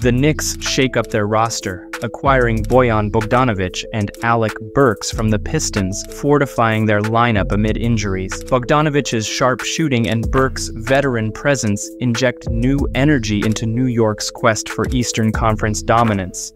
The Knicks shake up their roster, acquiring Bojan Bogdanovic and Alec Burks from the Pistons, fortifying their lineup amid injuries. Bogdanovic's sharp shooting and Burks' veteran presence inject new energy into New York's quest for Eastern Conference dominance.